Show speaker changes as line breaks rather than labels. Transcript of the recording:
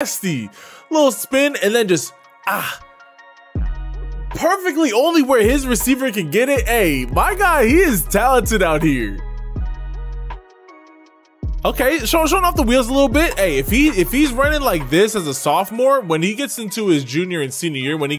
nasty. Little spin and then just, ah. Perfectly only where his receiver can get it. Hey, my guy, he is talented out here. Okay, showing showing off the wheels a little bit. Hey, if he if he's running like this as a sophomore, when he gets into his junior and senior year, when he